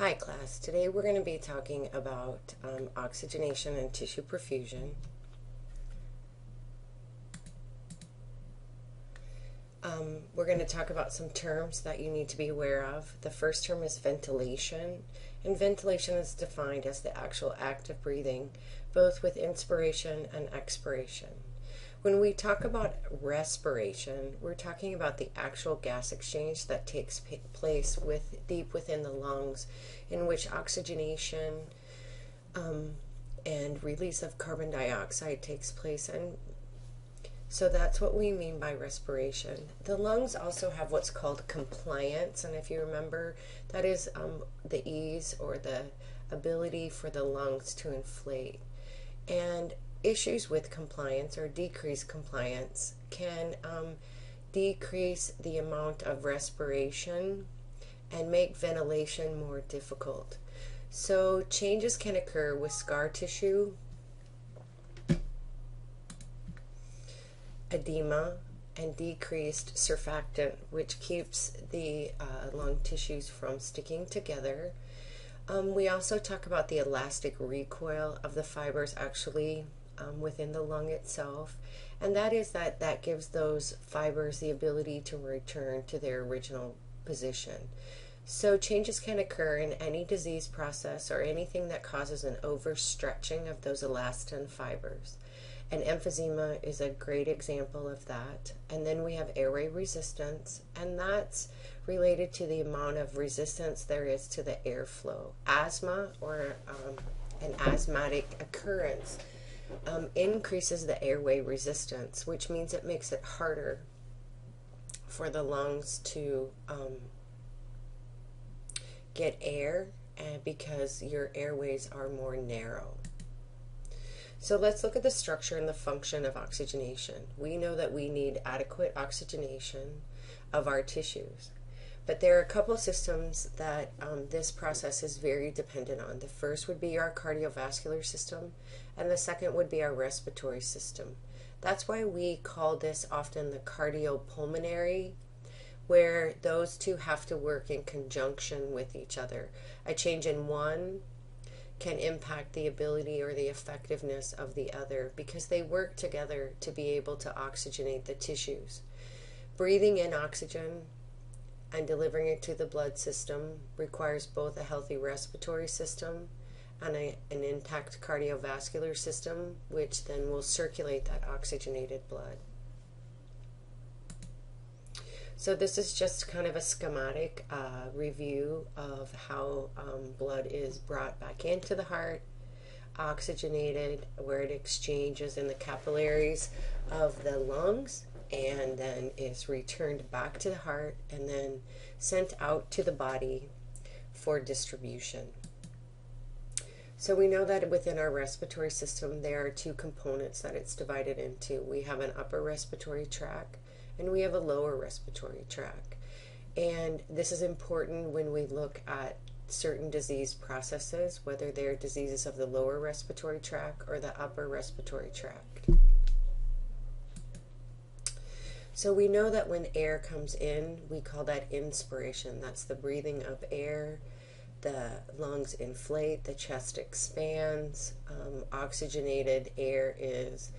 Hi class, today we're going to be talking about um, oxygenation and tissue perfusion. Um, we're going to talk about some terms that you need to be aware of. The first term is ventilation, and ventilation is defined as the actual act of breathing, both with inspiration and expiration. When we talk about respiration, we're talking about the actual gas exchange that takes place with deep within the lungs, in which oxygenation um, and release of carbon dioxide takes place. And so that's what we mean by respiration. The lungs also have what's called compliance, and if you remember, that is um, the ease or the ability for the lungs to inflate. And issues with compliance or decreased compliance can um, decrease the amount of respiration and make ventilation more difficult. So changes can occur with scar tissue, edema, and decreased surfactant, which keeps the uh, lung tissues from sticking together. Um, we also talk about the elastic recoil of the fibers actually um, within the lung itself. And that is that that gives those fibers the ability to return to their original position. So changes can occur in any disease process or anything that causes an overstretching of those elastin fibers. And emphysema is a great example of that. And then we have airway resistance, and that's related to the amount of resistance there is to the airflow. Asthma or um, an asthmatic occurrence um, increases the airway resistance, which means it makes it harder for the lungs to um, get air uh, because your airways are more narrow. So let's look at the structure and the function of oxygenation. We know that we need adequate oxygenation of our tissues. But there are a couple systems that um, this process is very dependent on. The first would be our cardiovascular system, and the second would be our respiratory system. That's why we call this often the cardiopulmonary, where those two have to work in conjunction with each other. A change in one can impact the ability or the effectiveness of the other because they work together to be able to oxygenate the tissues. Breathing in oxygen and delivering it to the blood system requires both a healthy respiratory system and a, an intact cardiovascular system, which then will circulate that oxygenated blood. So this is just kind of a schematic uh, review of how um, blood is brought back into the heart, oxygenated, where it exchanges in the capillaries of the lungs, and then is returned back to the heart and then sent out to the body for distribution. So we know that within our respiratory system, there are two components that it's divided into. We have an upper respiratory tract and we have a lower respiratory tract. And this is important when we look at certain disease processes, whether they're diseases of the lower respiratory tract or the upper respiratory tract. So we know that when air comes in, we call that inspiration. That's the breathing of air. The lungs inflate, the chest expands, um, oxygenated air is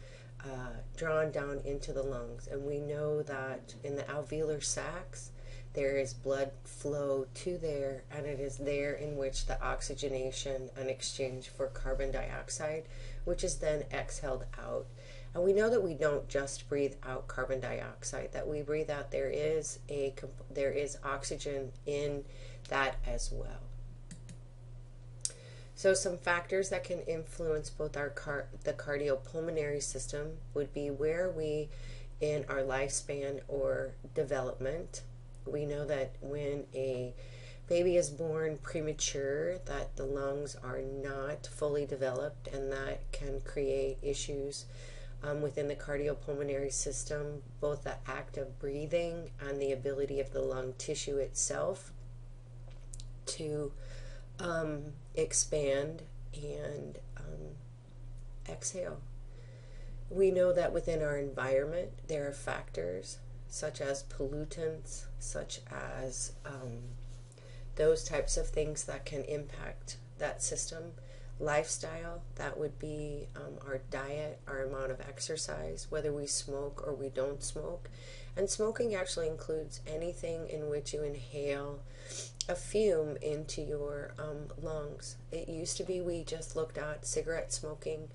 uh, drawn down into the lungs. And we know that in the alveolar sacs, there is blood flow to there, and it is there in which the oxygenation and exchange for carbon dioxide, which is then exhaled out. And we know that we don't just breathe out carbon dioxide, that we breathe out, there is, a, there is oxygen in that as well. So some factors that can influence both our car the cardiopulmonary system would be where we in our lifespan or development. We know that when a baby is born premature that the lungs are not fully developed and that can create issues um, within the cardiopulmonary system, both the act of breathing and the ability of the lung tissue itself to um, expand and um, exhale. We know that within our environment there are factors such as pollutants, such as um, those types of things that can impact that system. Lifestyle, that would be um, our diet, our amount of exercise, whether we smoke or we don't smoke. And smoking actually includes anything in which you inhale a fume into your um, lungs. It used to be we just looked at cigarette smoking,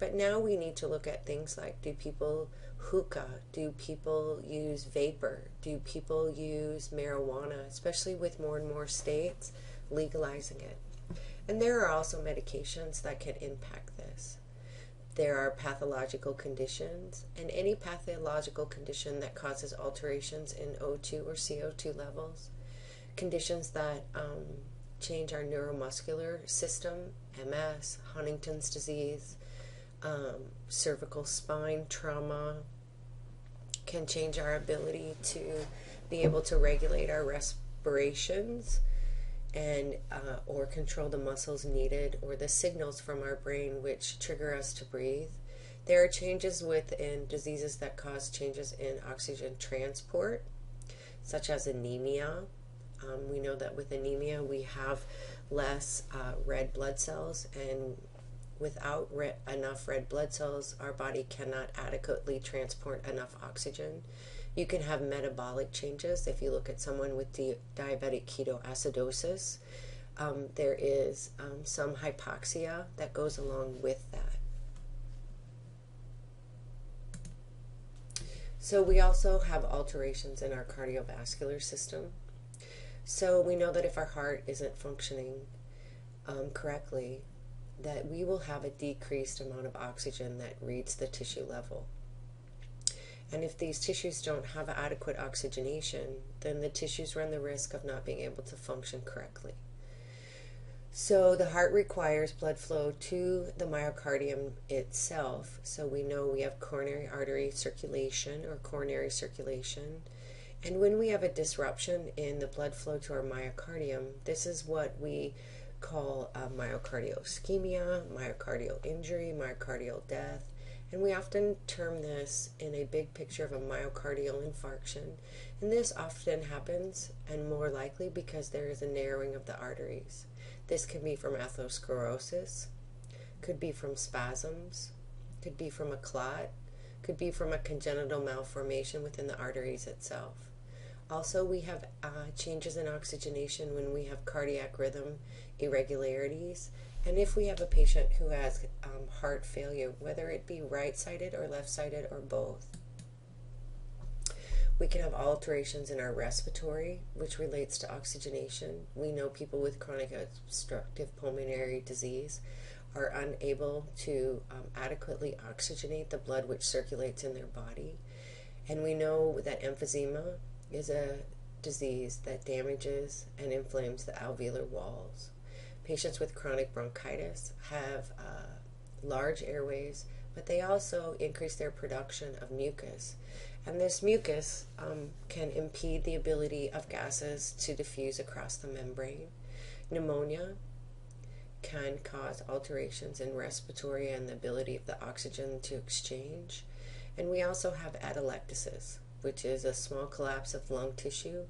but now we need to look at things like do people hookah? Do people use vapor? Do people use marijuana, especially with more and more states legalizing it? And there are also medications that can impact this. There are pathological conditions, and any pathological condition that causes alterations in O2 or CO2 levels, conditions that um, change our neuromuscular system, MS, Huntington's disease, um, cervical spine trauma, can change our ability to be able to regulate our respirations and uh, or control the muscles needed or the signals from our brain which trigger us to breathe. There are changes within diseases that cause changes in oxygen transport, such as anemia. Um, we know that with anemia we have less uh, red blood cells, and without re- enough red blood cells, our body cannot adequately transport enough oxygen. You can have metabolic changes. If you look at someone with di- diabetic ketoacidosis, um, there is um, some hypoxia that goes along with that. So, we also have alterations in our cardiovascular system. So, we know that if our heart isn't functioning um, correctly, that we will have a decreased amount of oxygen that reaches the tissue level. And if these tissues don't have adequate oxygenation, then the tissues run the risk of not being able to function correctly. So the heart requires blood flow to the myocardium itself. So we know we have coronary artery circulation or coronary circulation. And when we have a disruption in the blood flow to our myocardium, this is what we call uh, myocardial ischemia, myocardial injury, myocardial death. And we often term this in a big picture of a myocardial infarction. And this often happens, and more likely because there is a narrowing of the arteries. This can be from atherosclerosis, could be from spasms, could be from a clot, could be from a congenital malformation within the arteries itself. Also, we have uh, changes in oxygenation when we have cardiac rhythm irregularities and if we have a patient who has um, heart failure, whether it be right sided or left sided or both, we can have alterations in our respiratory, which relates to oxygenation. We know people with chronic obstructive pulmonary disease are unable to um, adequately oxygenate the blood which circulates in their body. And we know that emphysema is a disease that damages and inflames the alveolar walls. Patients with chronic bronchitis have uh, large airways, but they also increase their production of mucus. And this mucus um, can impede the ability of gases to diffuse across the membrane. Pneumonia can cause alterations in respiratory and the ability of the oxygen to exchange. And we also have atelectasis, which is a small collapse of lung tissue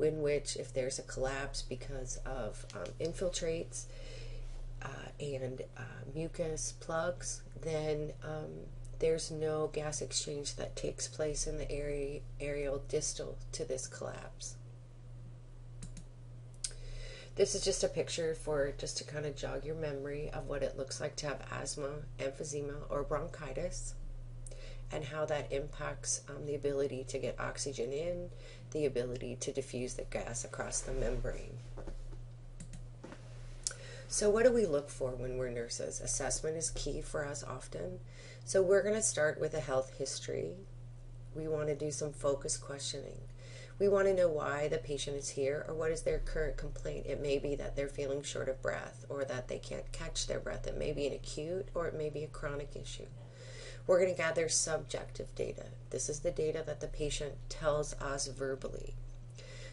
in which if there's a collapse because of um, infiltrates uh, and uh, mucus plugs, then um, there's no gas exchange that takes place in the area, aerial distal to this collapse. This is just a picture for just to kind of jog your memory of what it looks like to have asthma, emphysema, or bronchitis and how that impacts um, the ability to get oxygen in, the ability to diffuse the gas across the membrane. So, what do we look for when we're nurses? Assessment is key for us often. So, we're going to start with a health history. We want to do some focus questioning. We want to know why the patient is here or what is their current complaint. It may be that they're feeling short of breath or that they can't catch their breath. It may be an acute or it may be a chronic issue. We're going to gather subjective data. This is the data that the patient tells us verbally.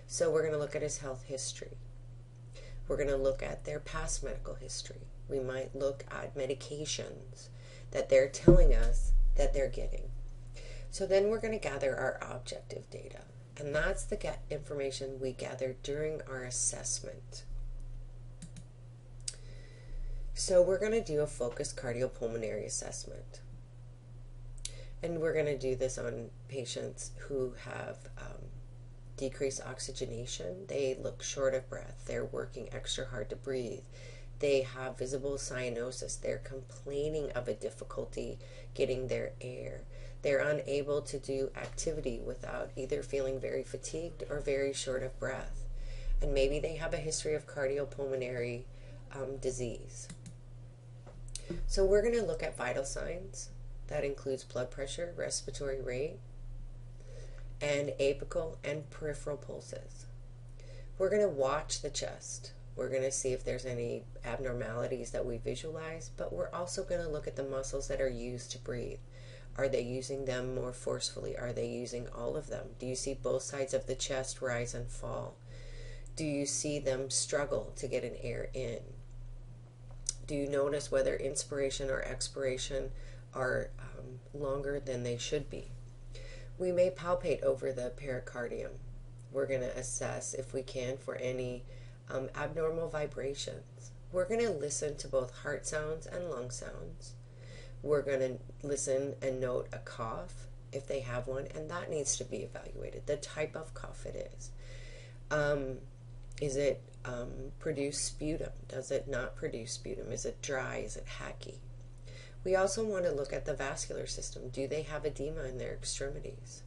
So we're going to look at his health history. We're going to look at their past medical history. We might look at medications that they're telling us that they're getting. So then we're going to gather our objective data. And that's the information we gather during our assessment. So we're going to do a focused cardiopulmonary assessment. And we're going to do this on patients who have um, decreased oxygenation. They look short of breath. They're working extra hard to breathe. They have visible cyanosis. They're complaining of a difficulty getting their air. They're unable to do activity without either feeling very fatigued or very short of breath. And maybe they have a history of cardiopulmonary um, disease. So we're going to look at vital signs. That includes blood pressure, respiratory rate, and apical and peripheral pulses. We're going to watch the chest. We're going to see if there's any abnormalities that we visualize, but we're also going to look at the muscles that are used to breathe. Are they using them more forcefully? Are they using all of them? Do you see both sides of the chest rise and fall? Do you see them struggle to get an air in? Do you notice whether inspiration or expiration are longer than they should be? We may palpate over the pericardium. We're going to assess, if we can, for any um, abnormal vibrations. We're going to listen to both heart sounds and lung sounds. We're going to listen and note a cough if they have one, and that needs to be evaluated. The type of cough it is. Um, is it um, produce sputum? Does it not produce sputum? Is it dry? Is it hacky? We also want to look at the vascular system. Do they have edema in their extremities?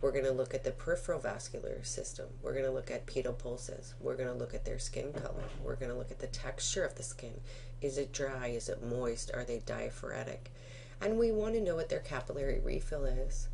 We're going to look at the peripheral vascular system. We're going to look at pedal pulses. We're going to look at their skin color. We're going to look at the texture of the skin. Is it dry? Is it moist? Are they diaphoretic? And we want to know what their capillary refill is.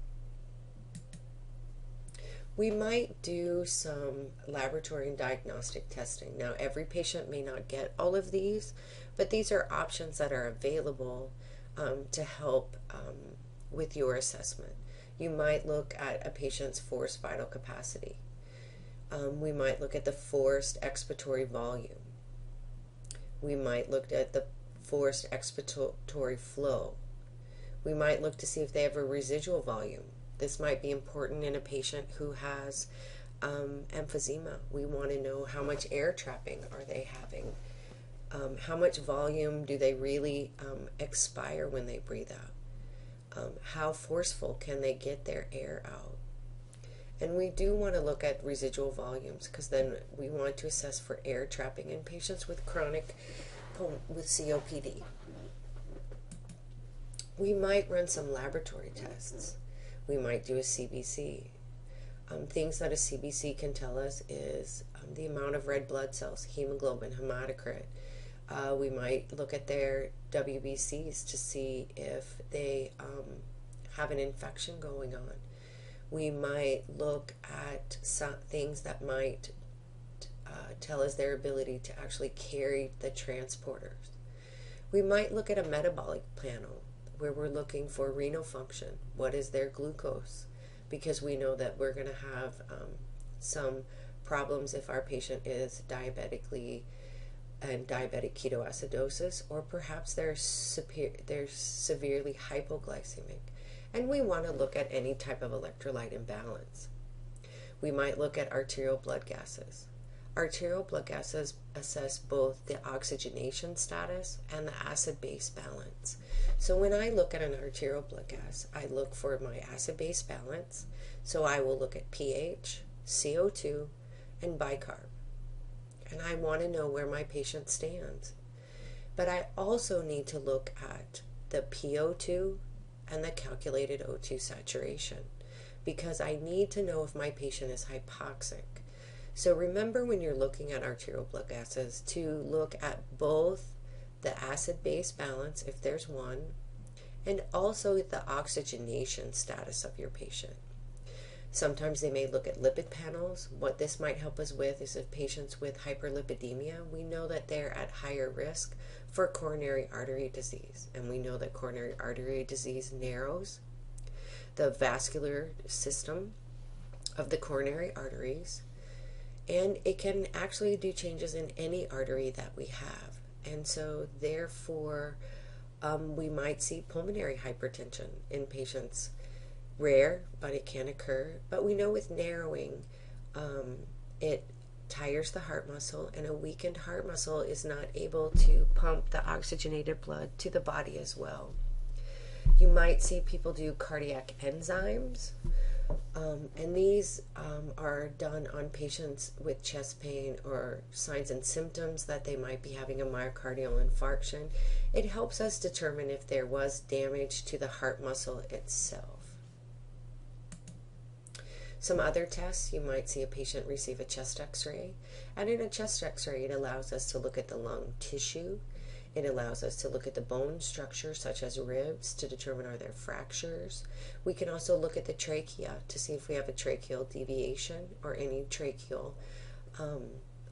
We might do some laboratory and diagnostic testing. Now, every patient may not get all of these, but these are options that are available um, to help um, with your assessment. You might look at a patient's forced vital capacity. Um, we might look at the forced expiratory volume. We might look at the forced expiratory flow. We might look to see if they have a residual volume. This might be important in a patient who has um, emphysema. We want to know how much air trapping are they having um, how much volume do they really um, expire when they breathe out? Um, how forceful can they get their air out? And we do want to look at residual volumes because then we want to assess for air trapping in patients with chronic with COPD. We might run some laboratory tests. We might do a CBC. Um, things that a CBC can tell us is um, the amount of red blood cells, hemoglobin, hematocrit, uh, we might look at their WBCs to see if they um, have an infection going on. We might look at some things that might uh, tell us their ability to actually carry the transporters. We might look at a metabolic panel where we're looking for renal function. What is their glucose? Because we know that we're going to have um, some problems if our patient is diabetically and diabetic ketoacidosis, or perhaps they're, super, they're severely hypoglycemic. And we want to look at any type of electrolyte imbalance. We might look at arterial blood gases. Arterial blood gases assess both the oxygenation status and the acid base balance. So when I look at an arterial blood gas, I look for my acid base balance. So I will look at pH, CO2, and bicarb and I want to know where my patient stands. But I also need to look at the PO2 and the calculated O2 saturation because I need to know if my patient is hypoxic. So remember when you're looking at arterial blood gases to look at both the acid base balance, if there's one, and also the oxygenation status of your patient. Sometimes they may look at lipid panels. What this might help us with is if patients with hyperlipidemia, we know that they're at higher risk for coronary artery disease. And we know that coronary artery disease narrows the vascular system of the coronary arteries. And it can actually do changes in any artery that we have. And so, therefore, um, we might see pulmonary hypertension in patients Rare, but it can occur. But we know with narrowing, um, it tires the heart muscle, and a weakened heart muscle is not able to pump the oxygenated blood to the body as well. You might see people do cardiac enzymes, um, and these um, are done on patients with chest pain or signs and symptoms that they might be having a myocardial infarction. It helps us determine if there was damage to the heart muscle itself. Some other tests, you might see a patient receive a chest x ray. And in a chest x ray, it allows us to look at the lung tissue. It allows us to look at the bone structure, such as ribs, to determine are there fractures. We can also look at the trachea to see if we have a tracheal deviation or any tracheal um,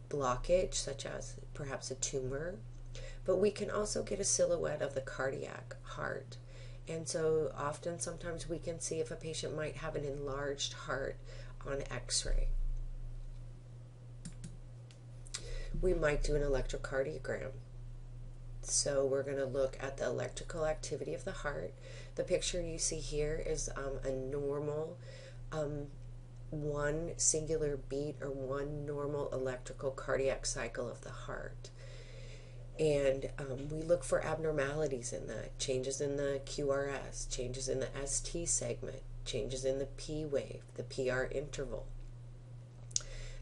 blockage, such as perhaps a tumor. But we can also get a silhouette of the cardiac heart and so often, sometimes we can see if a patient might have an enlarged heart on x ray. We might do an electrocardiogram. So we're going to look at the electrical activity of the heart. The picture you see here is um, a normal um, one singular beat or one normal electrical cardiac cycle of the heart. And um, we look for abnormalities in that changes in the QRS, changes in the ST segment, changes in the P wave, the PR interval.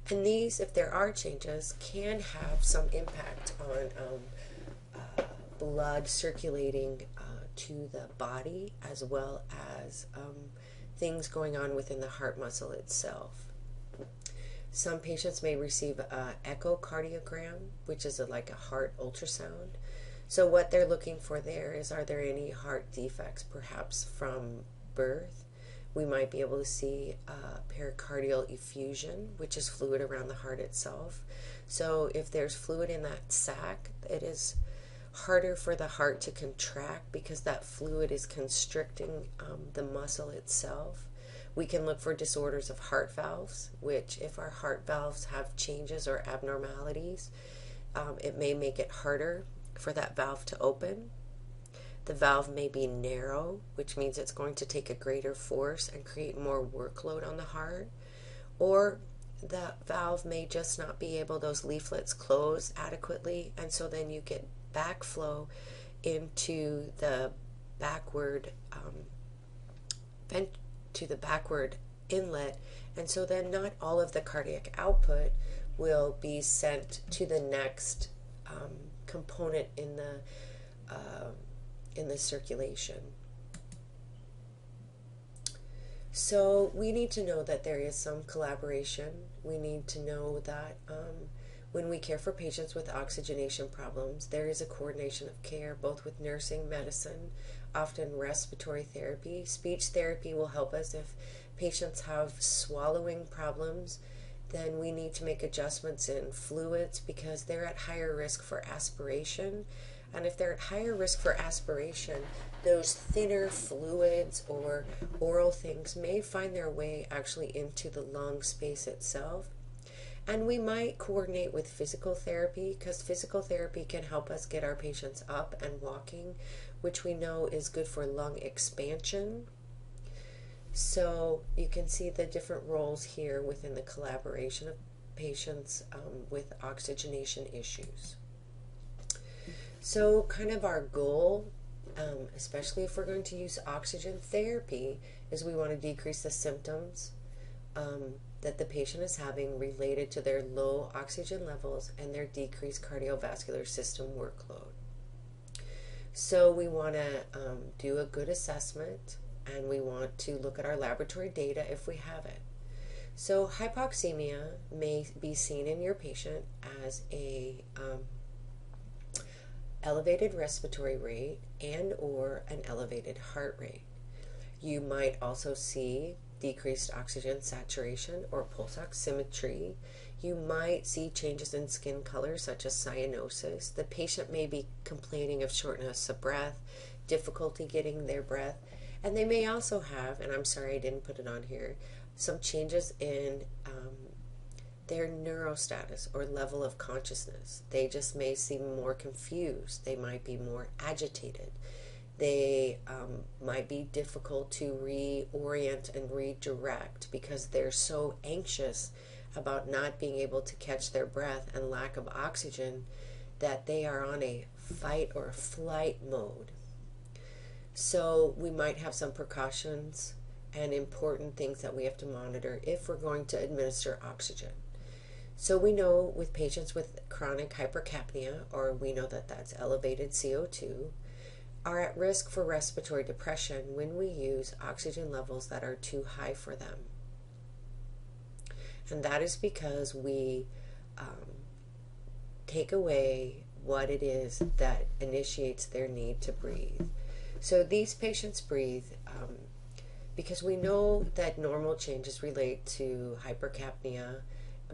And these, if there are changes, can have some impact on um, uh, blood circulating uh, to the body as well as um, things going on within the heart muscle itself. Some patients may receive an echocardiogram, which is a, like a heart ultrasound. So, what they're looking for there is are there any heart defects, perhaps from birth? We might be able to see pericardial effusion, which is fluid around the heart itself. So, if there's fluid in that sac, it is harder for the heart to contract because that fluid is constricting um, the muscle itself. We can look for disorders of heart valves, which, if our heart valves have changes or abnormalities, um, it may make it harder for that valve to open. The valve may be narrow, which means it's going to take a greater force and create more workload on the heart. Or the valve may just not be able, those leaflets close adequately, and so then you get backflow into the backward um, vent- to the backward inlet. And so then not all of the cardiac output will be sent to the next um, component in the uh, in the circulation. So we need to know that there is some collaboration. We need to know that um, when we care for patients with oxygenation problems, there is a coordination of care both with nursing, medicine, often respiratory therapy. Speech therapy will help us if patients have swallowing problems. Then we need to make adjustments in fluids because they're at higher risk for aspiration. And if they're at higher risk for aspiration, those thinner fluids or oral things may find their way actually into the lung space itself. And we might coordinate with physical therapy because physical therapy can help us get our patients up and walking which we know is good for lung expansion. So you can see the different roles here within the collaboration of patients um, with oxygenation issues. So, kind of our goal, um, especially if we're going to use oxygen therapy, is we want to decrease the symptoms um, that the patient is having related to their low oxygen levels and their decreased cardiovascular system workload. So we want to um, do a good assessment and we want to look at our laboratory data if we have it. So hypoxemia may be seen in your patient as a um, elevated respiratory rate and or an elevated heart rate. You might also see decreased oxygen saturation or pulse oximetry you might see changes in skin color, such as cyanosis. The patient may be complaining of shortness of breath, difficulty getting their breath, and they may also have, and I'm sorry I didn't put it on here, some changes in um, their neurostatus or level of consciousness. They just may seem more confused. They might be more agitated. They um, might be difficult to reorient and redirect because they're so anxious about not being able to catch their breath and lack of oxygen that they are on a fight or flight mode. So we might have some precautions and important things that we have to monitor if we're going to administer oxygen. So we know with patients with chronic hypercapnia, or we know that that's elevated CO2, are at risk for respiratory depression when we use oxygen levels that are too high for them. And that is because we um, take away what it is that initiates their need to breathe. So these patients breathe um, because we know that normal changes relate to hypercapnia,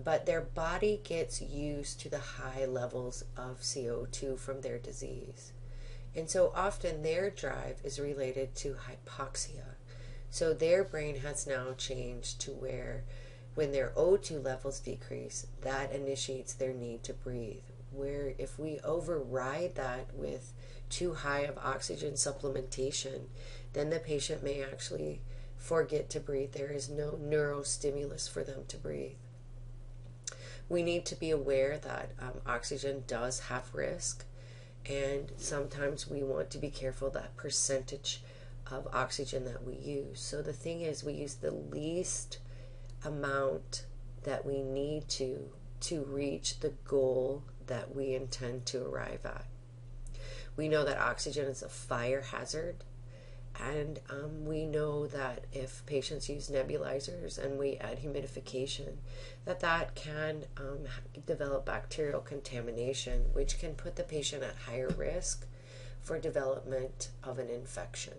but their body gets used to the high levels of CO2 from their disease. And so often their drive is related to hypoxia. So their brain has now changed to where when their O2 levels decrease, that initiates their need to breathe. Where if we override that with too high of oxygen supplementation, then the patient may actually forget to breathe. There is no neurostimulus for them to breathe. We need to be aware that um, oxygen does have risk, and sometimes we want to be careful that percentage of oxygen that we use. So the thing is, we use the least amount that we need to to reach the goal that we intend to arrive at. We know that oxygen is a fire hazard, and um, we know that if patients use nebulizers and we add humidification, that that can um, develop bacterial contamination, which can put the patient at higher risk for development of an infection.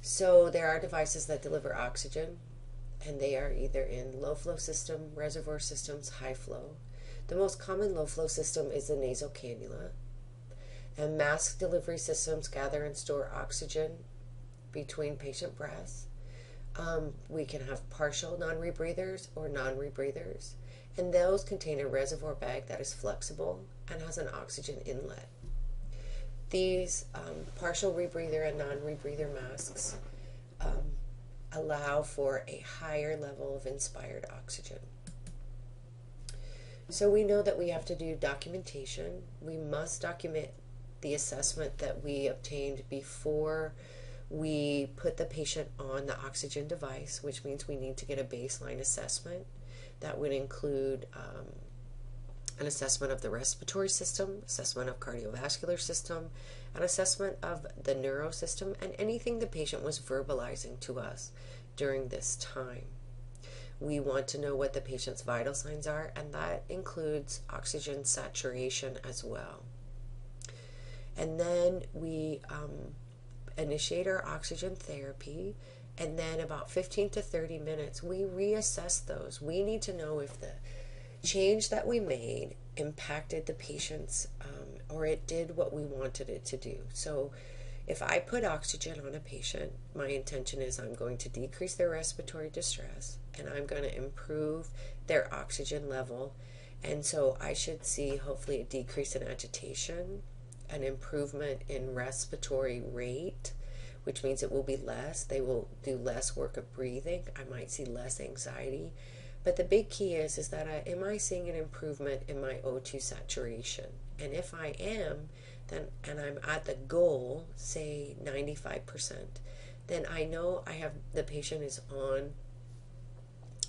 So there are devices that deliver oxygen and they are either in low flow system, reservoir systems, high flow. The most common low flow system is the nasal cannula. And mask delivery systems gather and store oxygen between patient breaths. Um, we can have partial non rebreathers or non rebreathers, and those contain a reservoir bag that is flexible and has an oxygen inlet. These um, partial rebreather and non rebreather masks um, allow for a higher level of inspired oxygen. So we know that we have to do documentation. We must document the assessment that we obtained before we put the patient on the oxygen device, which means we need to get a baseline assessment. That would include um, an assessment of the respiratory system, assessment of cardiovascular system, an assessment of the neuro system, and anything the patient was verbalizing to us during this time. We want to know what the patient's vital signs are, and that includes oxygen saturation as well. And then we um, initiate our oxygen therapy, and then about 15 to 30 minutes, we reassess those. We need to know if the change that we made impacted the patient's um, or it did what we wanted it to do. So if I put oxygen on a patient, my intention is I'm going to decrease their respiratory distress and I'm going to improve their oxygen level. And so I should see hopefully a decrease in agitation, an improvement in respiratory rate, which means it will be less. They will do less work of breathing. I might see less anxiety. But the big key is is that I, am I seeing an improvement in my O2 saturation? And if I am, then and I'm at the goal, say 95%, then I know I have the patient is on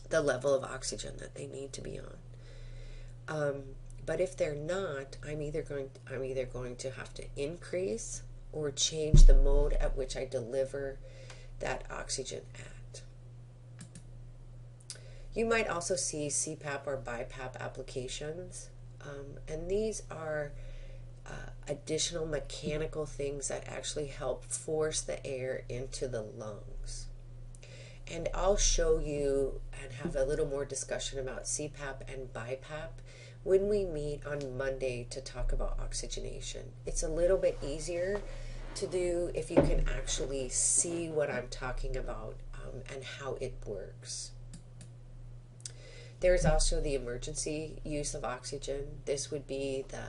the level of oxygen that they need to be on. Um, but if they're not, I'm either going to, I'm either going to have to increase or change the mode at which I deliver that oxygen at. You might also see CPAP or BiPAP applications, um, and these are uh, additional mechanical things that actually help force the air into the lungs. And I'll show you and have a little more discussion about CPAP and BiPAP when we meet on Monday to talk about oxygenation. It's a little bit easier to do if you can actually see what I'm talking about um, and how it works. There's also the emergency use of oxygen. This would be the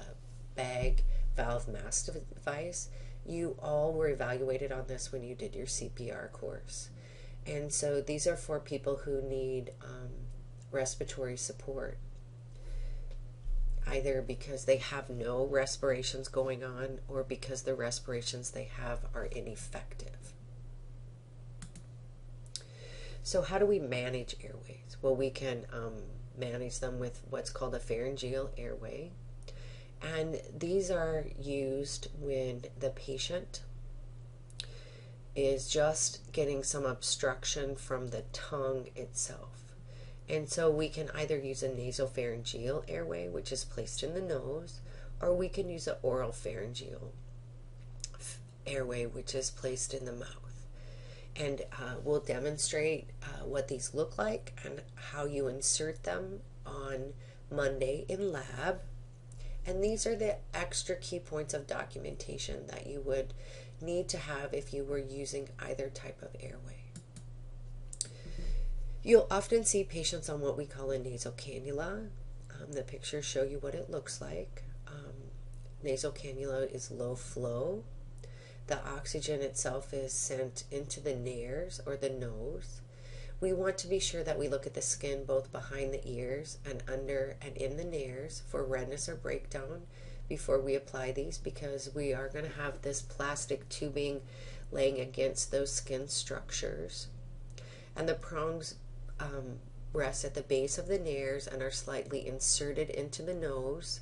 bag valve mask device. you all were evaluated on this when you did your CPR course. And so these are for people who need um, respiratory support, either because they have no respirations going on or because the respirations they have are ineffective. So, how do we manage airways? Well, we can um, manage them with what's called a pharyngeal airway. And these are used when the patient is just getting some obstruction from the tongue itself. And so we can either use a nasopharyngeal airway, which is placed in the nose, or we can use an oral pharyngeal airway, which is placed in the mouth. And uh, we'll demonstrate uh, what these look like and how you insert them on Monday in lab. And these are the extra key points of documentation that you would need to have if you were using either type of airway. You'll often see patients on what we call a nasal cannula. Um, the pictures show you what it looks like. Um, nasal cannula is low flow. The oxygen itself is sent into the nares or the nose. We want to be sure that we look at the skin both behind the ears and under and in the nares for redness or breakdown before we apply these because we are going to have this plastic tubing laying against those skin structures. And the prongs um, rest at the base of the nares and are slightly inserted into the nose.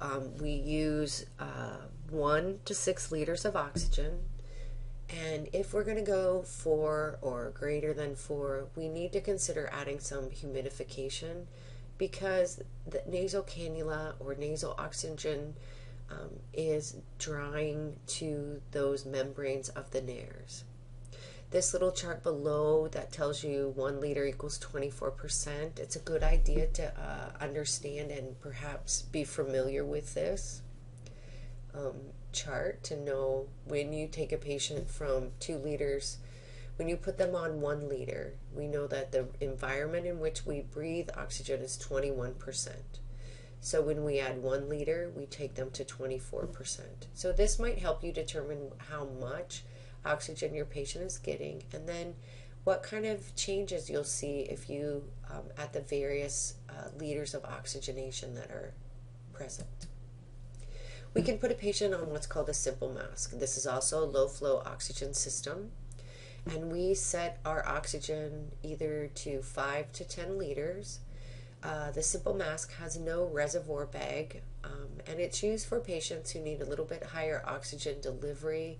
Um, we use uh, one to six liters of oxygen and if we're going to go four or greater than four, we need to consider adding some humidification because the nasal cannula or nasal oxygen um, is drying to those membranes of the nares. This little chart below that tells you one liter equals 24%. It's a good idea to uh, understand and perhaps be familiar with this. Um, chart to know when you take a patient from two liters, when you put them on one liter, we know that the environment in which we breathe oxygen is 21%. So when we add one liter, we take them to 24%. So this might help you determine how much oxygen your patient is getting and then what kind of changes you'll see if you um, at the various uh, liters of oxygenation that are present. We can put a patient on what's called a simple mask. This is also a low flow oxygen system. And we set our oxygen either to 5 to 10 liters. Uh, the simple mask has no reservoir bag, um, and it's used for patients who need a little bit higher oxygen delivery,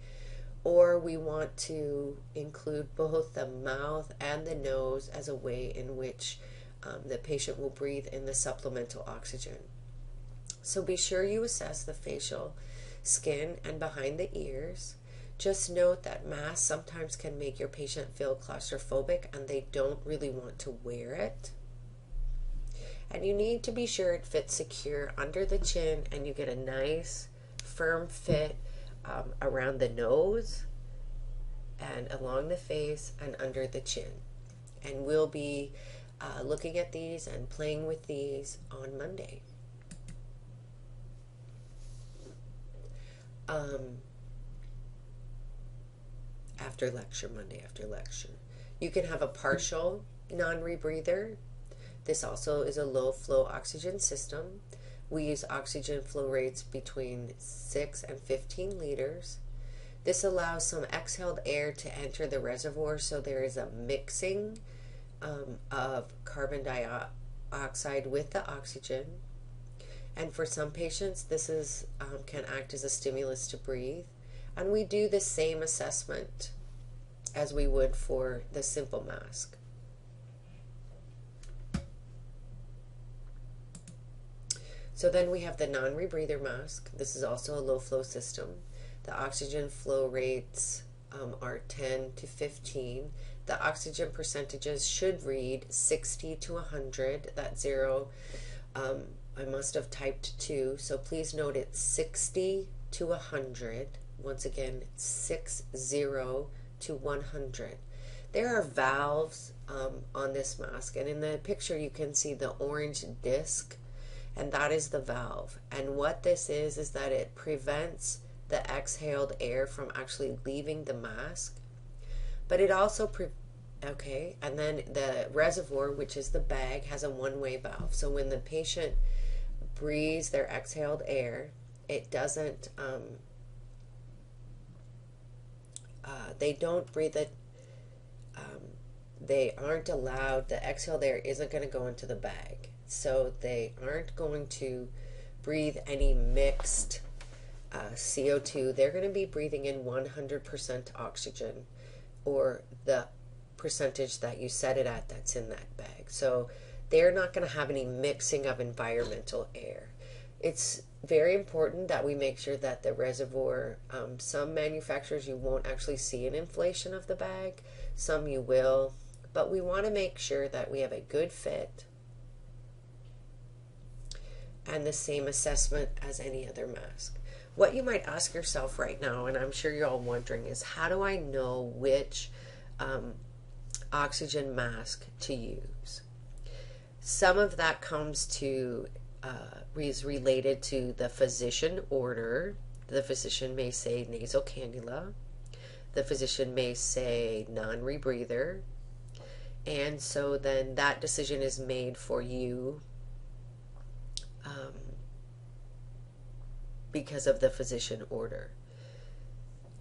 or we want to include both the mouth and the nose as a way in which um, the patient will breathe in the supplemental oxygen. So be sure you assess the facial skin and behind the ears. Just note that masks sometimes can make your patient feel claustrophobic and they don't really want to wear it. And you need to be sure it fits secure under the chin and you get a nice firm fit um, around the nose and along the face and under the chin. And we'll be uh, looking at these and playing with these on Monday. Um, after lecture, Monday after lecture. You can have a partial non rebreather. This also is a low flow oxygen system. We use oxygen flow rates between 6 and 15 liters. This allows some exhaled air to enter the reservoir, so there is a mixing um, of carbon dioxide with the oxygen. And for some patients, this is um, can act as a stimulus to breathe. And we do the same assessment as we would for the simple mask. So then we have the non-rebreather mask. This is also a low flow system. The oxygen flow rates um, are 10 to 15. The oxygen percentages should read 60 to 100. That zero um, I must have typed two, so please note it's 60 to 100. Once again, 60 to 100. There are valves um, on this mask, and in the picture you can see the orange disc, and that is the valve. And what this is, is that it prevents the exhaled air from actually leaving the mask. But it also, pre- okay, and then the reservoir, which is the bag, has a one way valve. So when the patient breathes their exhaled air, it doesn't, um, uh, they don't breathe it, um, they aren't allowed, the exhaled air isn't going to go into the bag. So they aren't going to breathe any mixed uh, CO2. They're going to be breathing in 100% oxygen or the percentage that you set it at that's in that bag. So they're not going to have any mixing of environmental air. It's very important that we make sure that the reservoir, um, some manufacturers you won't actually see an inflation of the bag, some you will, but we want to make sure that we have a good fit and the same assessment as any other mask. What you might ask yourself right now, and I'm sure you're all wondering, is how do I know which um, oxygen mask to use? Some of that comes to uh, is related to the physician order. The physician may say nasal cannula. The physician may say non rebreather. And so then that decision is made for you um, because of the physician order.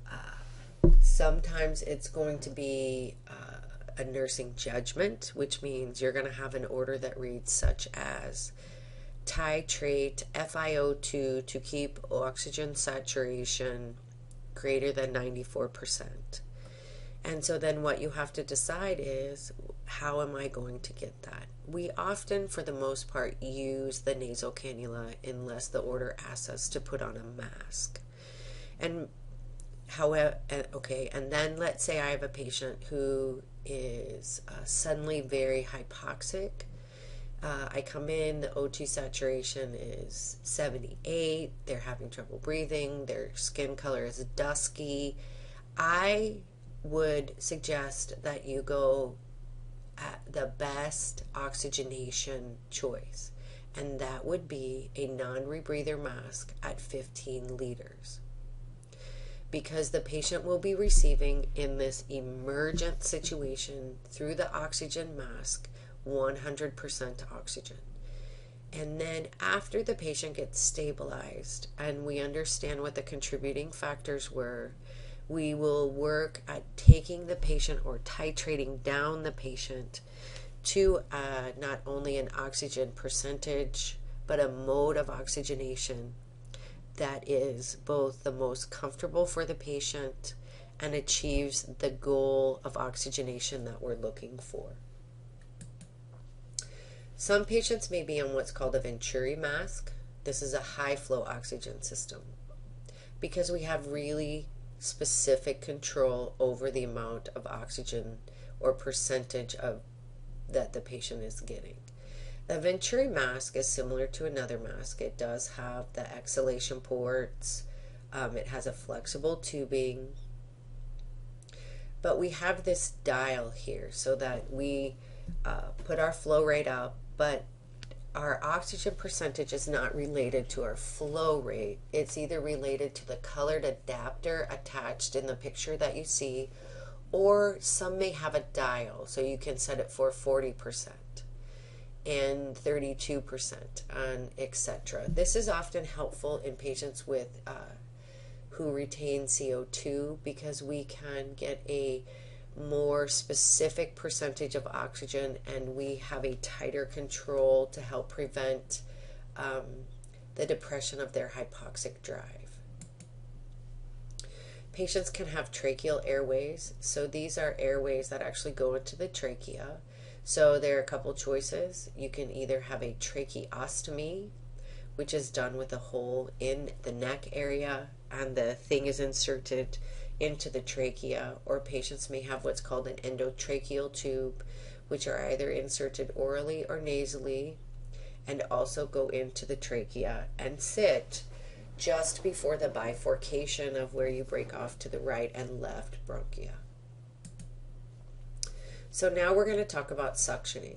Uh, sometimes it's going to be uh, a nursing judgment, which means you're going to have an order that reads such as titrate FiO2 to keep oxygen saturation greater than 94%. And so then what you have to decide is how am I going to get that? We often, for the most part, use the nasal cannula unless the order asks us to put on a mask. And however, okay, and then let's say I have a patient who is uh, suddenly very hypoxic. Uh, I come in, the O2 saturation is 78, they're having trouble breathing, their skin color is dusky. I would suggest that you go at the best oxygenation choice, and that would be a non rebreather mask at 15 liters. Because the patient will be receiving in this emergent situation through the oxygen mask 100% oxygen. And then after the patient gets stabilized and we understand what the contributing factors were, we will work at taking the patient or titrating down the patient to uh, not only an oxygen percentage, but a mode of oxygenation that is both the most comfortable for the patient and achieves the goal of oxygenation that we're looking for. Some patients may be on what's called a Venturi mask. This is a high flow oxygen system because we have really specific control over the amount of oxygen or percentage of that the patient is getting. The Venturi mask is similar to another mask. It does have the exhalation ports. Um, it has a flexible tubing. But we have this dial here so that we uh, put our flow rate up, but our oxygen percentage is not related to our flow rate. It's either related to the colored adapter attached in the picture that you see, or some may have a dial, so you can set it for 40% and 32% on etc. This is often helpful in patients with uh, who retain CO2 because we can get a more specific percentage of oxygen and we have a tighter control to help prevent um, the depression of their hypoxic drive. Patients can have tracheal airways. So these are airways that actually go into the trachea. So there are a couple choices. You can either have a tracheostomy, which is done with a hole in the neck area and the thing is inserted into the trachea, or patients may have what's called an endotracheal tube, which are either inserted orally or nasally and also go into the trachea and sit just before the bifurcation of where you break off to the right and left bronchia. So now we're going to talk about suctioning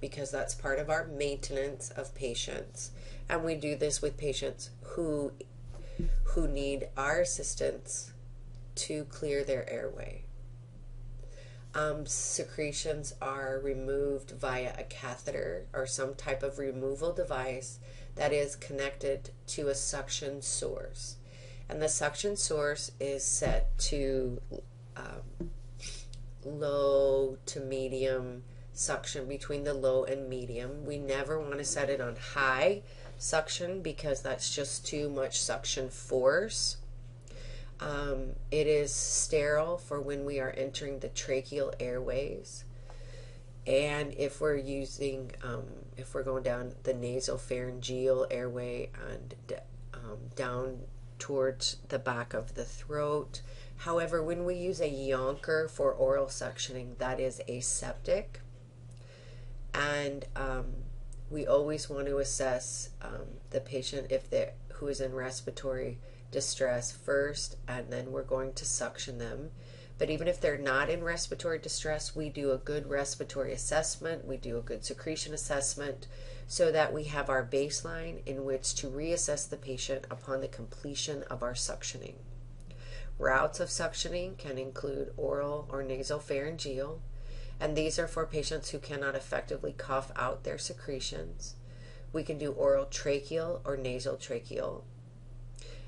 because that's part of our maintenance of patients. And we do this with patients who who need our assistance to clear their airway. Um, secretions are removed via a catheter or some type of removal device that is connected to a suction source. And the suction source is set to um, low to medium suction between the low and medium. We never want to set it on high suction because that's just too much suction force. Um, it is sterile for when we are entering the tracheal airways. And if we're using, um, if we're going down the nasopharyngeal airway and um, down towards the back of the throat. However, when we use a Yankauer for oral suctioning, that is aseptic. And um, we always want to assess um, the patient if they who is in respiratory distress first, and then we're going to suction them. But even if they're not in respiratory distress, we do a good respiratory assessment, we do a good secretion assessment so that we have our baseline in which to reassess the patient upon the completion of our suctioning. Routes of suctioning can include oral or nasopharyngeal, and these are for patients who cannot effectively cough out their secretions. We can do oral tracheal or nasal tracheal.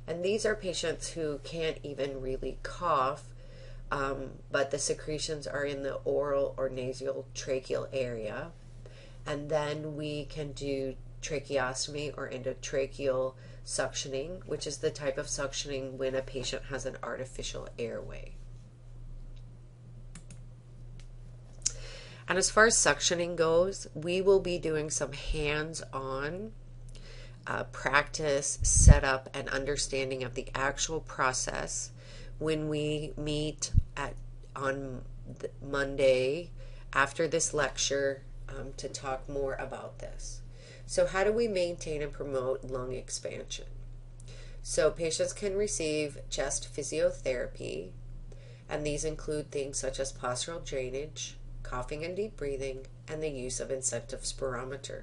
And these are patients who can't even really cough, um, but the secretions are in the oral or nasal tracheal area. And then we can do tracheostomy or endotracheal suctioning, which is the type of suctioning when a patient has an artificial airway. And as far as suctioning goes, we will be doing some hands on uh, practice, setup, and understanding of the actual process when we meet at on Monday after this lecture um, to talk more about this. So, how do we maintain and promote lung expansion? So, patients can receive chest physiotherapy, and these include things such as postural drainage, coughing and deep breathing, and the use of incentive spirometer.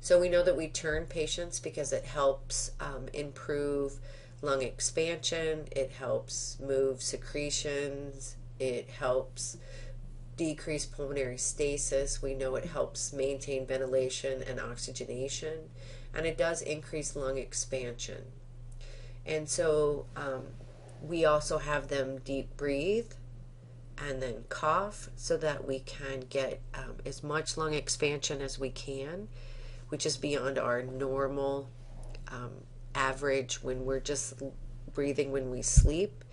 So we know that we turn patients because it helps um, improve lung expansion, it helps move secretions, it helps decrease pulmonary stasis. We know it helps maintain ventilation and oxygenation, and it does increase lung expansion. And so um, we also have them deep breathe and then cough so that we can get um, as much lung expansion as we can which is beyond our normal um, average when we're just breathing when we sleep,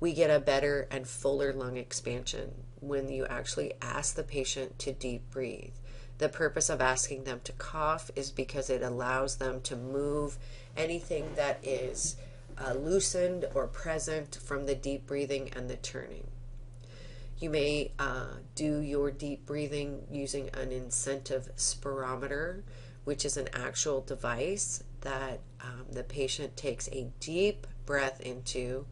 we get a better and fuller lung expansion when you actually ask the patient to deep breathe. The purpose of asking them to cough is because it allows them to move anything that is uh, loosened or present from the deep breathing and the turning. You may uh, do your deep breathing using an incentive spirometer which is an actual device that um, the patient takes a deep breath into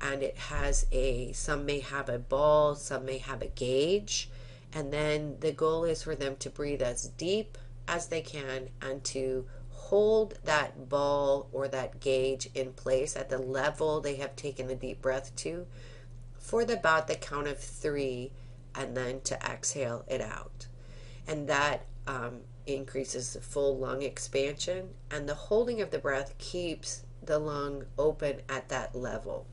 and it has a some may have a ball some may have a gauge and then the goal is for them to breathe as deep as they can and to hold that ball or that gauge in place at the level they have taken the deep breath to for the, about the count of three and then to exhale it out and that um, increases the full lung expansion, and the holding of the breath keeps the lung open at that level.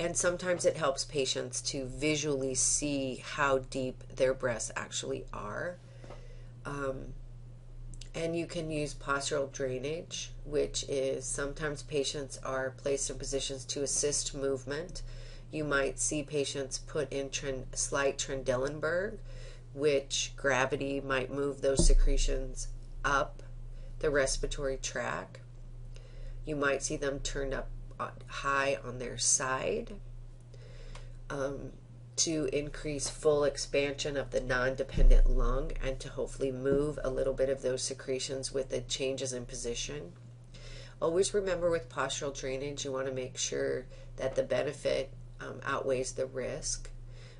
And sometimes it helps patients to visually see how deep their breaths actually are. Um, and you can use postural drainage, which is sometimes patients are placed in positions to assist movement. You might see patients put in slight Trendelenburg, which gravity might move those secretions up the respiratory tract. You might see them turned up high on their side um, to increase full expansion of the non dependent lung and to hopefully move a little bit of those secretions with the changes in position. Always remember with postural drainage, you want to make sure that the benefit um, outweighs the risk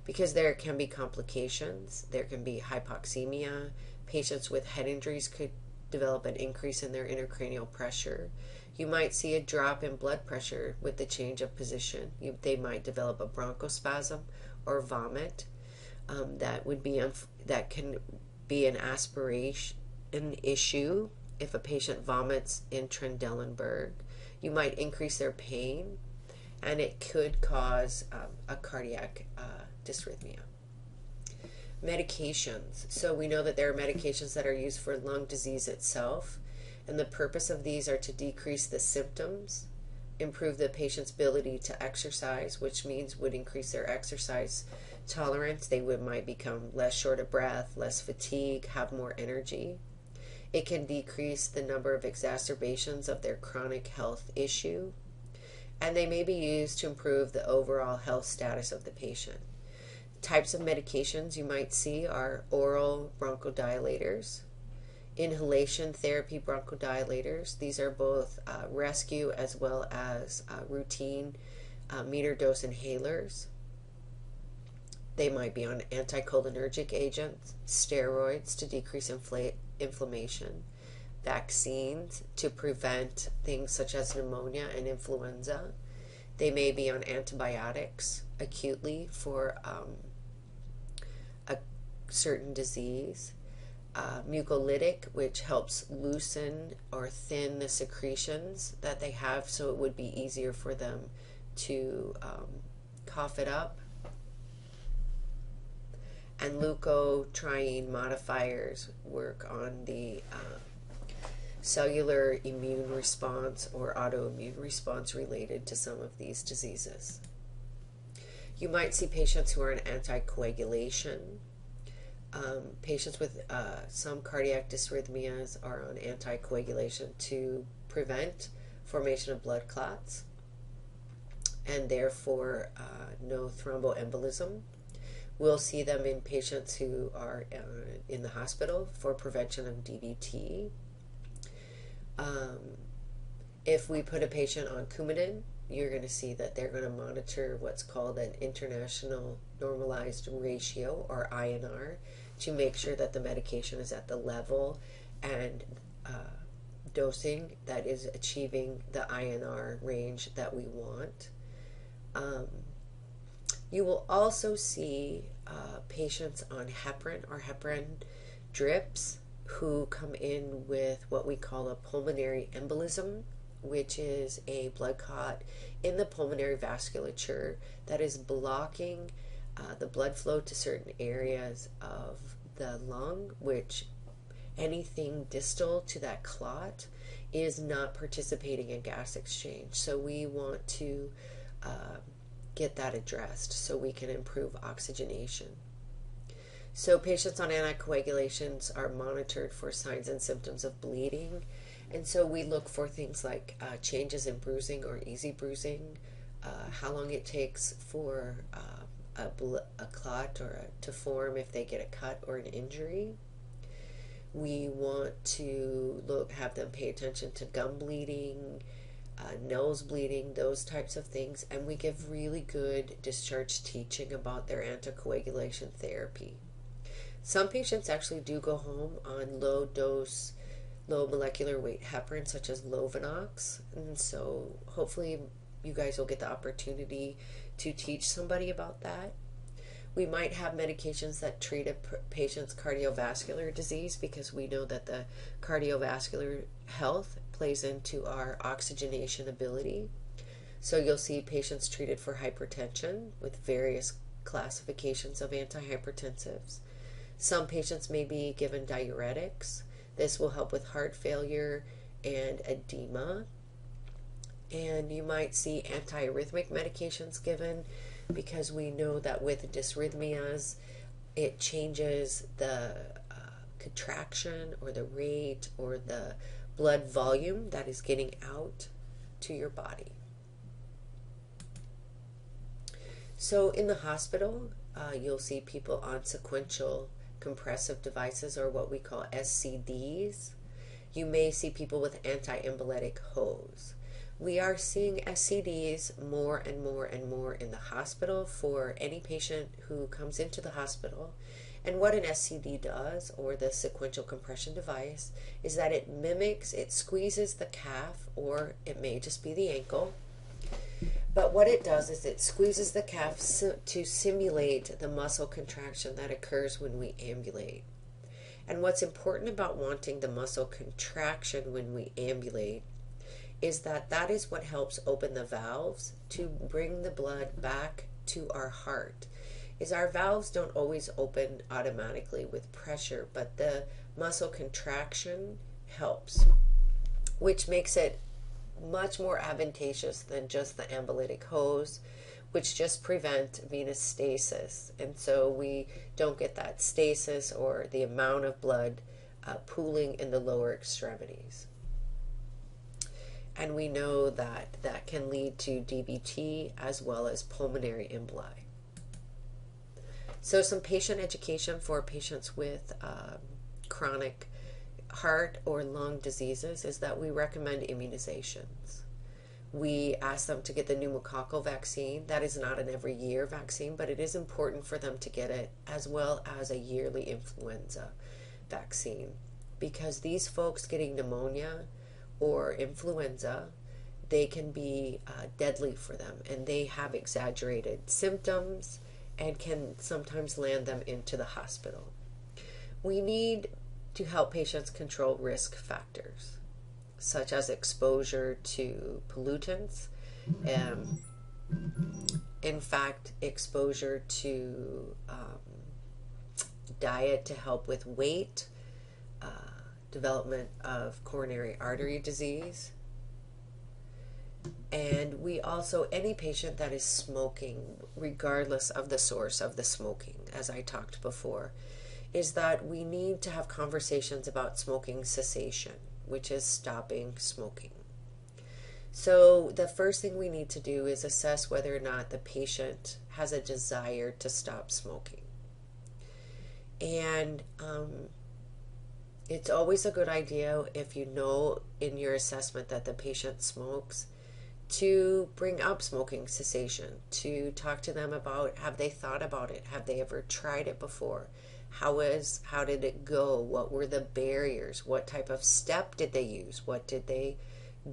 because there can be complications. There can be hypoxemia. Patients with head injuries could develop an increase in their intracranial pressure. You might see a drop in blood pressure with the change of position. You, they might develop a bronchospasm or vomit. Um, that would be that can be an aspiration an issue if a patient vomits in Trendelenburg. You might increase their pain, and it could cause um, a cardiac uh, dysrhythmia. Medications. So we know that there are medications that are used for lung disease itself, and the purpose of these are to decrease the symptoms, improve the patient's ability to exercise, which means would increase their exercise tolerance. They would might become less short of breath, less fatigue, have more energy. It can decrease the number of exacerbations of their chronic health issue, and they may be used to improve the overall health status of the patient. Types of medications you might see are oral bronchodilators, inhalation therapy bronchodilators. These are both uh, rescue as well as uh, routine uh, meter dose inhalers. They might be on anticholinergic agents, steroids to decrease infl- inflammation, vaccines to prevent things such as pneumonia and influenza. They may be on antibiotics acutely for um, a certain disease. Uh, mucolytic, which helps loosen or thin the secretions that they have so it would be easier for them to um, cough it up. And leukotriene modifiers work on the uh, cellular immune response or autoimmune response related to some of these diseases. You might see patients who are on anticoagulation. Um, patients with uh, some cardiac dysrhythmias are on anticoagulation to prevent formation of blood clots and therefore uh, no thromboembolism. We'll see them in patients who are uh, in the hospital for prevention of DVT. Um, if we put a patient on Coumadin, you're going to see that they're going to monitor what's called an international normalized ratio or INR to make sure that the medication is at the level and uh, dosing that is achieving the INR range that we want. Um, you will also see uh, patients on heparin or heparin drips who come in with what we call a pulmonary embolism which is a blood clot in the pulmonary vasculature that is blocking uh, the blood flow to certain areas of the lung, which anything distal to that clot is not participating in gas exchange. So we want to uh, get that addressed so we can improve oxygenation. So patients on anticoagulations are monitored for signs and symptoms of bleeding and so we look for things like uh, changes in bruising or easy bruising, uh, how long it takes for uh, a, bl- a clot or a, to form if they get a cut or an injury. We want to look, have them pay attention to gum bleeding, uh, nose bleeding, those types of things, and we give really good discharge teaching about their anticoagulation therapy. Some patients actually do go home on low dose low molecular weight heparin, such as Lovenox. And so hopefully you guys will get the opportunity to teach somebody about that. We might have medications that treat a patient's cardiovascular disease because we know that the cardiovascular health plays into our oxygenation ability. So you'll see patients treated for hypertension with various classifications of antihypertensives. Some patients may be given diuretics. This will help with heart failure and edema. And you might see antiarrhythmic medications given because we know that with dysrhythmias, it changes the uh, contraction or the rate or the blood volume that is getting out to your body. So, in the hospital, uh, you'll see people on sequential compressive devices or what we call SCDs. You may see people with anti-embolytic hose. We are seeing SCDs more and more and more in the hospital for any patient who comes into the hospital And what an SCD does, or the sequential compression device, is that it mimics, it squeezes the calf, or it may just be the ankle. But what it does is it squeezes the calf to simulate the muscle contraction that occurs when we ambulate. And what's important about wanting the muscle contraction when we ambulate is that that is what helps open the valves to bring the blood back to our heart is our valves don't always open automatically with pressure, but the muscle contraction helps, which makes it much more advantageous than just the embolytic hose, which just prevent venous stasis. And so we don't get that stasis or the amount of blood uh, pooling in the lower extremities. And we know that that can lead to DVT as well as pulmonary emboli. So, some patient education for patients with um, chronic heart or lung diseases is that we recommend immunizations. We ask them to get the pneumococcal vaccine. That is not an every year vaccine, but it is important for them to get it, as well as a yearly influenza vaccine. Because these folks getting pneumonia or influenza, they can be uh, deadly for them and they have exaggerated symptoms and can sometimes land them into the hospital. We need to help patients control risk factors, such as exposure to pollutants, um, in fact, exposure to um, diet to help with weight, development of coronary artery disease, and we also, any patient that is smoking, regardless of the source of the smoking, as I talked before, is that we need to have conversations about smoking cessation, which is stopping smoking. So, the first thing we need to do is assess whether or not the patient has a desire to stop smoking. And um, it's always a good idea if you know in your assessment that the patient smokes to bring up smoking cessation, to talk to them about have they thought about it? Have they ever tried it before? How is how did it go? What were the barriers? What type of step did they use? What did they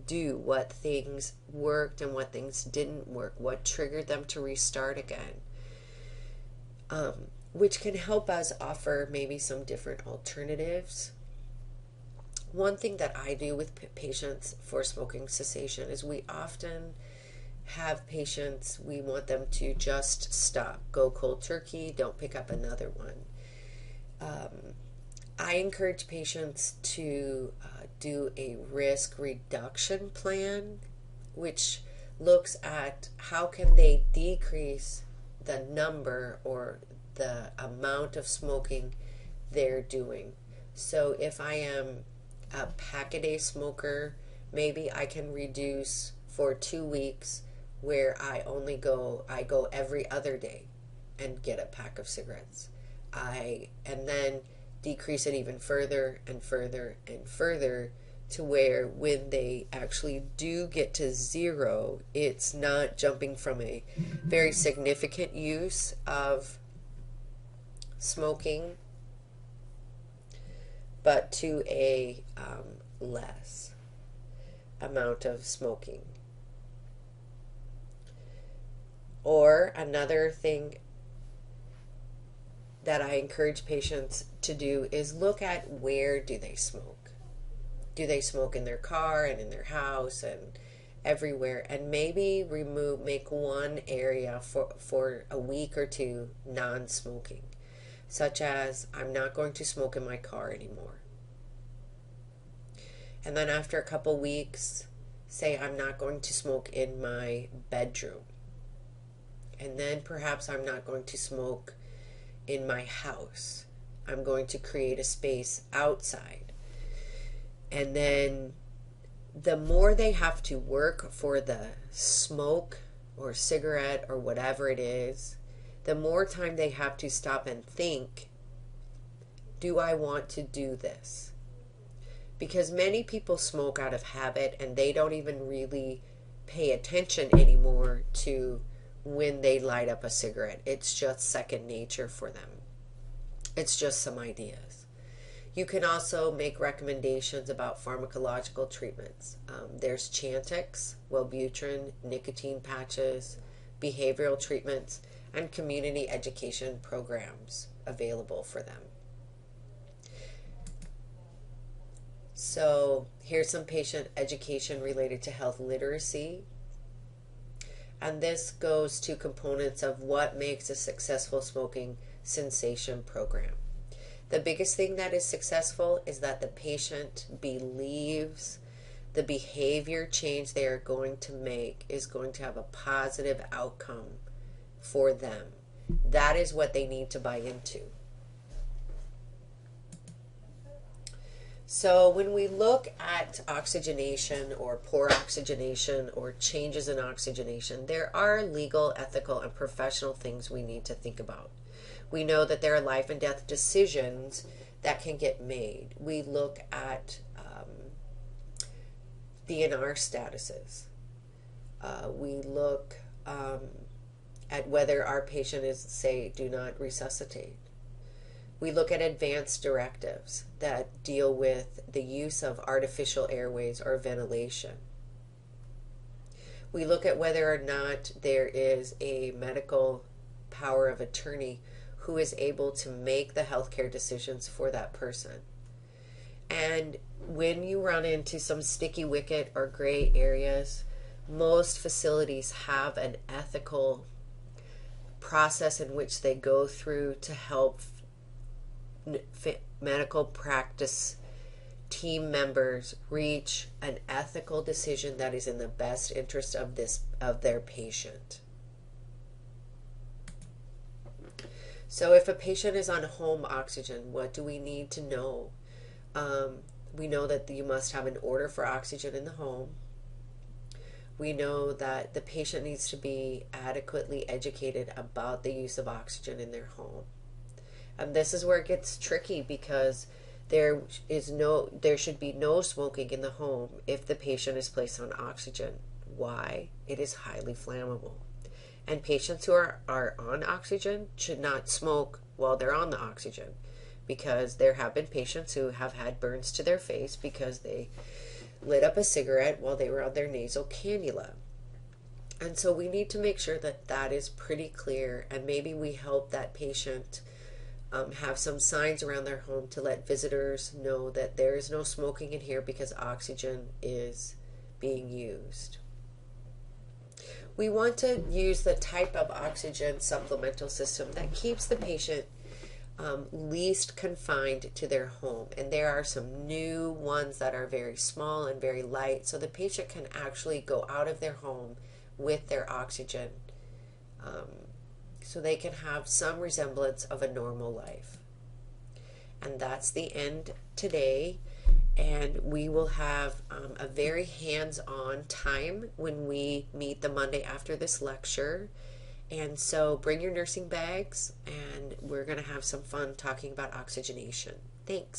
do? What things worked and what things didn't work? What triggered them to restart again? Um, which can help us offer maybe some different alternatives one thing that I do with p- patients for smoking cessation is we often have patients, we want them to just stop, go cold turkey, don't pick up another one. Um, I encourage patients to uh, do a risk reduction plan, which looks at how can they decrease the number or the amount of smoking they're doing. So if I am a pack a day smoker, maybe I can reduce for two weeks where I only go, I go every other day and get a pack of cigarettes. I, and then decrease it even further and further and further to where when they actually do get to zero, it's not jumping from a very significant use of smoking but to a um, less amount of smoking. Or another thing that I encourage patients to do is look at where do they smoke. Do they smoke in their car and in their house and everywhere and maybe remove make one area for for a week or two non-smoking such as I'm not going to smoke in my car anymore. And then after a couple weeks, say I'm not going to smoke in my bedroom. And then perhaps I'm not going to smoke in my house. I'm going to create a space outside. And then the more they have to work for the smoke or cigarette or whatever it is, the more time they have to stop and think do I want to do this? Because many people smoke out of habit and they don't even really pay attention anymore to when they light up a cigarette. It's just second nature for them. It's just some ideas. You can also make recommendations about pharmacological treatments. Um, there's Chantix, Wellbutrin, nicotine patches, behavioral treatments, and community education programs available for them. So, here's some patient education related to health literacy. And this goes to components of what makes a successful smoking cessation program. The biggest thing that is successful is that the patient believes the behavior change they are going to make is going to have a positive outcome for them. That is what they need to buy into. So, when we look at oxygenation or poor oxygenation or changes in oxygenation, there are legal, ethical, and professional things we need to think about. We know that there are life and death decisions that can get made. We look at um, DNR statuses. Uh, we look um, at whether our patient is, say, do not resuscitate. We look at advanced directives that deal with the use of artificial airways or ventilation. We look at whether or not there is a medical power of attorney who is able to make the healthcare decisions for that person. And when you run into some sticky wicket or gray areas, most facilities have an ethical process in which they go through to help medical practice team members reach an ethical decision that is in the best interest of this of their patient. So, if a patient is on home oxygen, what do we need to know? Um, we know that you must have an order for oxygen in the home. We know that the patient needs to be adequately educated about the use of oxygen in their home. And this is where it gets tricky because there is no there should be no smoking in the home if the patient is placed on oxygen. Why? It is highly flammable. And patients who are, are on oxygen should not smoke while they're on the oxygen because there have been patients who have had burns to their face because they lit up a cigarette while they were on their nasal cannula. And so we need to make sure that that is pretty clear and maybe we help that patient um, have some signs around their home to let visitors know that there is no smoking in here because oxygen is being used. We want to use the type of oxygen supplemental system that keeps the patient um, least confined to their home. And there are some new ones that are very small and very light, so the patient can actually go out of their home with their oxygen um, so they can have some resemblance of a normal life. And that's the end today and we will have um, a very hands on time when we meet the Monday after this lecture. And so bring your nursing bags, and we're going to have some fun talking about oxygenation. Thanks.